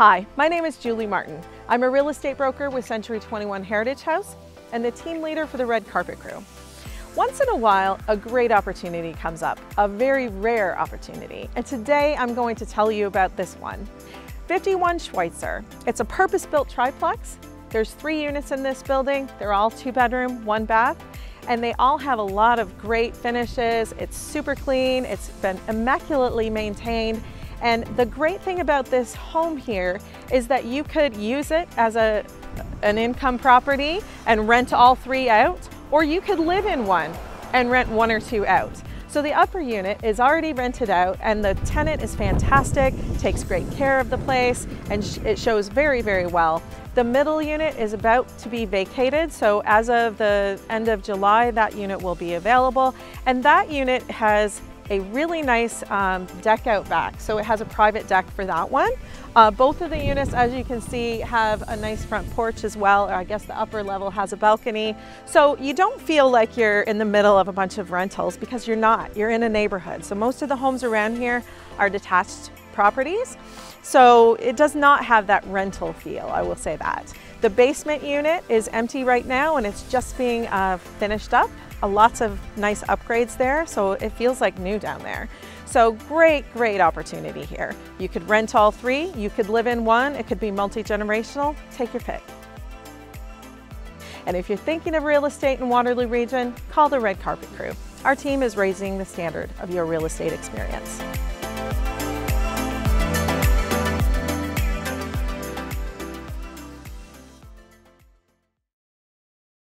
Hi, my name is Julie Martin. I'm a real estate broker with Century 21 Heritage House and the team leader for the Red Carpet Crew. Once in a while, a great opportunity comes up, a very rare opportunity. And today I'm going to tell you about this one. 51 Schweitzer. It's a purpose-built triplex. There's three units in this building. They're all two bedroom, one bath, and they all have a lot of great finishes. It's super clean. It's been immaculately maintained and the great thing about this home here is that you could use it as a, an income property and rent all three out, or you could live in one and rent one or two out. So the upper unit is already rented out and the tenant is fantastic, takes great care of the place, and sh it shows very, very well. The middle unit is about to be vacated, so as of the end of July, that unit will be available. And that unit has a really nice um, deck out back. So it has a private deck for that one. Uh, both of the units, as you can see, have a nice front porch as well, or I guess the upper level has a balcony. So you don't feel like you're in the middle of a bunch of rentals because you're not, you're in a neighborhood. So most of the homes around here are detached properties. So it does not have that rental feel, I will say that. The basement unit is empty right now and it's just being uh, finished up. Uh, lots of nice upgrades there, so it feels like new down there. So great, great opportunity here. You could rent all three, you could live in one, it could be multi-generational, take your pick. And if you're thinking of real estate in Waterloo region, call the Red Carpet Crew. Our team is raising the standard of your real estate experience.